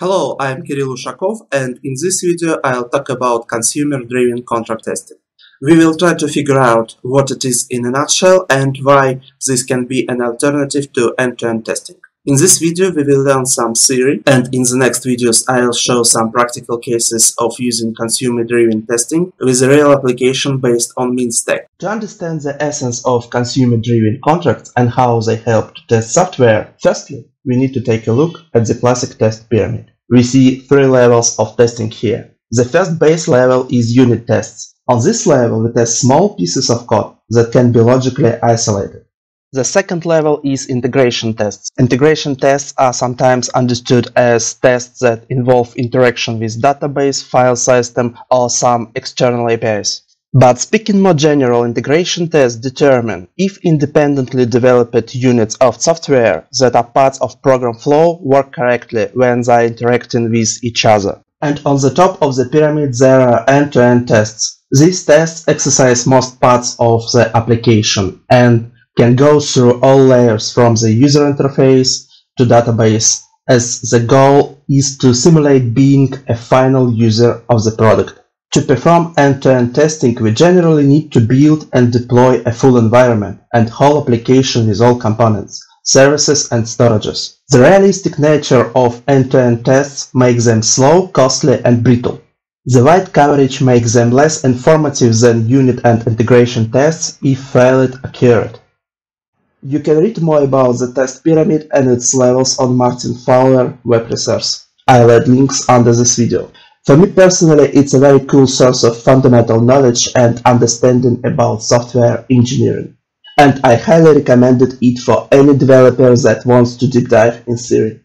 Hello, I'm Kirill Ushakov and in this video I'll talk about consumer-driven contract testing. We will try to figure out what it is in a nutshell and why this can be an alternative to end-to-end -end testing. In this video we will learn some theory and in the next videos I'll show some practical cases of using consumer-driven testing with a real application based on MEAN stack. To understand the essence of consumer-driven contracts and how they help to test software, firstly, we need to take a look at the classic test pyramid. We see three levels of testing here. The first base level is unit tests. On this level we test small pieces of code that can be logically isolated. The second level is integration tests. Integration tests are sometimes understood as tests that involve interaction with database, file system, or some external APIs. But speaking more general, integration tests determine if independently developed units of software that are parts of program flow work correctly when they are interacting with each other. And on the top of the pyramid there are end-to-end -end tests. These tests exercise most parts of the application and can go through all layers from the user interface to database as the goal is to simulate being a final user of the product. To perform end-to-end -end testing, we generally need to build and deploy a full environment and whole application with all components, services and storages. The realistic nature of end-to-end -end tests makes them slow, costly and brittle. The wide coverage makes them less informative than unit and integration tests if failed occurred. You can read more about the test pyramid and its levels on Martin Fowler web resource. I'll add links under this video. For me personally, it's a very cool source of fundamental knowledge and understanding about software engineering. And I highly recommended it for any developer that wants to deep dive in theory.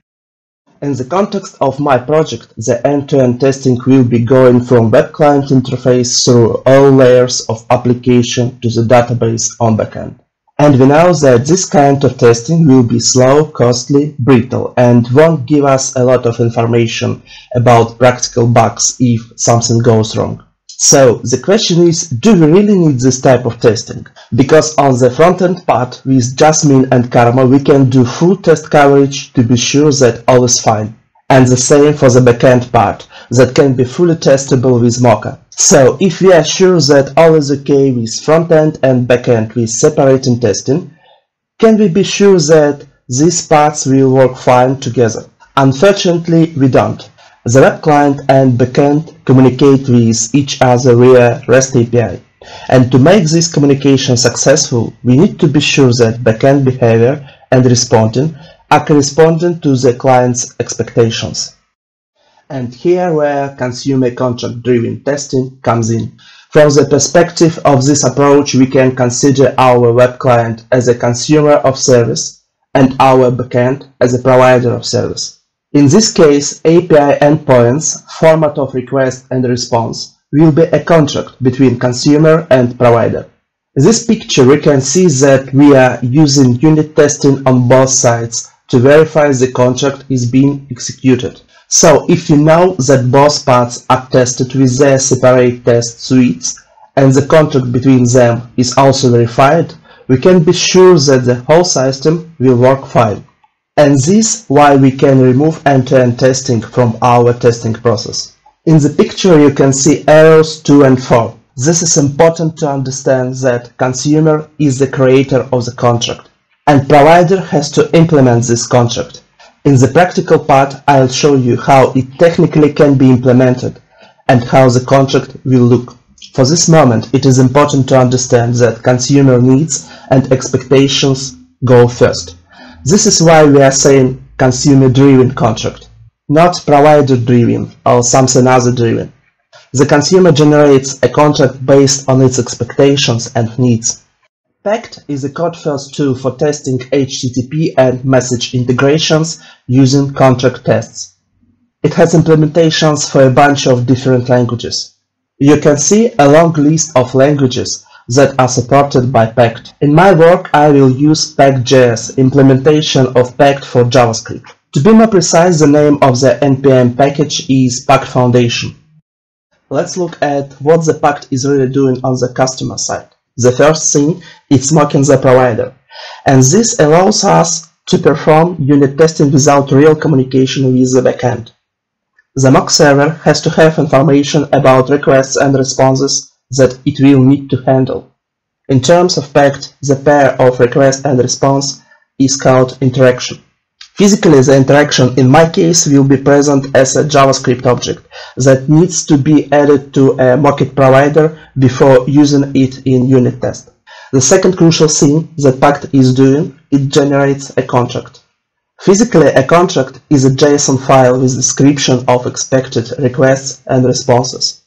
In the context of my project, the end-to-end -end testing will be going from web client interface through all layers of application to the database on backend. And we know that this kind of testing will be slow, costly, brittle, and won't give us a lot of information about practical bugs if something goes wrong. So the question is, do we really need this type of testing? Because on the front-end part with Jasmine and Karma we can do full test coverage to be sure that all is fine. And the same for the backend part that can be fully testable with Mocha. So if we are sure that all is okay with front-end and back-end with separating testing, can we be sure that these parts will work fine together? Unfortunately, we don't. The web client and backend communicate with each other via REST API. And to make this communication successful, we need to be sure that backend behavior and responding are corresponding to the client's expectations. And here where consumer contract driven testing comes in. From the perspective of this approach, we can consider our web client as a consumer of service and our backend as a provider of service. In this case, API endpoints, format of request and response, will be a contract between consumer and provider. In this picture, we can see that we are using unit testing on both sides to verify the contract is being executed. So if you know that both parts are tested with their separate test suites and the contract between them is also verified, we can be sure that the whole system will work fine. And this why we can remove end-to-end -end testing from our testing process. In the picture you can see arrows 2 and 4. This is important to understand that consumer is the creator of the contract and provider has to implement this contract. In the practical part, I'll show you how it technically can be implemented and how the contract will look. For this moment, it is important to understand that consumer needs and expectations go first. This is why we are saying consumer-driven contract, not provider-driven or something other driven. The consumer generates a contract based on its expectations and needs. Pact is a code-first tool for testing HTTP and message integrations using contract tests. It has implementations for a bunch of different languages. You can see a long list of languages that are supported by Pact. In my work, I will use Pact.js implementation of Pact for JavaScript. To be more precise, the name of the NPM package is Pact Foundation. Let's look at what the Pact is really doing on the customer side. The first thing is mocking the provider, and this allows us to perform unit testing without real communication with the backend. The mock server has to have information about requests and responses that it will need to handle. In terms of pact, the pair of request and response is called interaction. Physically, the interaction in my case will be present as a JavaScript object that needs to be added to a Mockit provider before using it in unit test. The second crucial thing that Pact is doing, it generates a contract. Physically, a contract is a JSON file with description of expected requests and responses.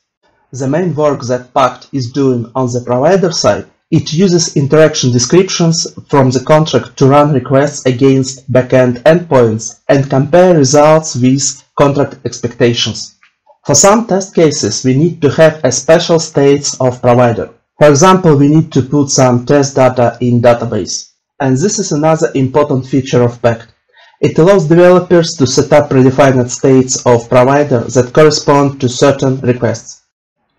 The main work that Pact is doing on the provider side it uses interaction descriptions from the contract to run requests against backend endpoints and compare results with contract expectations. For some test cases, we need to have a special states of provider. For example, we need to put some test data in database. And this is another important feature of Pact. It allows developers to set up predefined states of provider that correspond to certain requests.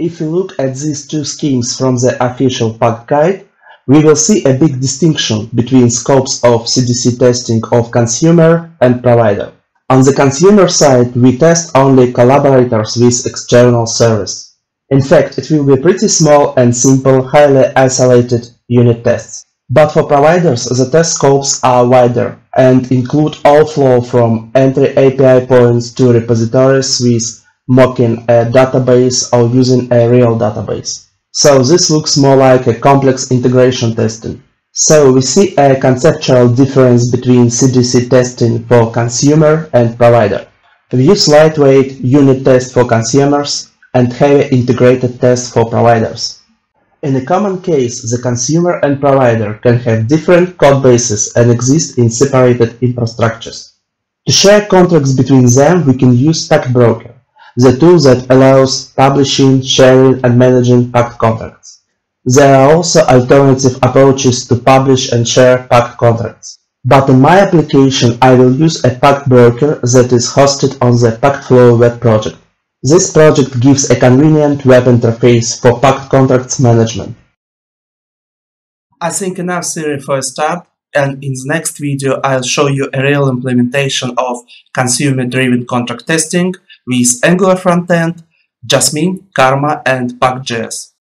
If we look at these two schemes from the official Pact guide, we will see a big distinction between scopes of CDC testing of consumer and provider. On the consumer side, we test only collaborators with external service. In fact, it will be pretty small and simple, highly isolated unit tests. But for providers, the test scopes are wider and include all flow from entry API points to repositories with mocking a database or using a real database. So this looks more like a complex integration testing. So we see a conceptual difference between CDC testing for consumer and provider. We use lightweight unit tests for consumers and heavy integrated tests for providers. In a common case, the consumer and provider can have different code bases and exist in separated infrastructures. To share contracts between them, we can use Pact Broker the tool that allows publishing, sharing, and managing Pact contracts. There are also alternative approaches to publish and share Pact contracts. But in my application, I will use a Pact broker that is hosted on the Pactflow web project. This project gives a convenient web interface for Pact contracts management. I think enough theory for a start, and in the next video I'll show you a real implementation of consumer-driven contract testing with Angular frontend, Jasmine, Karma, and Pact.js.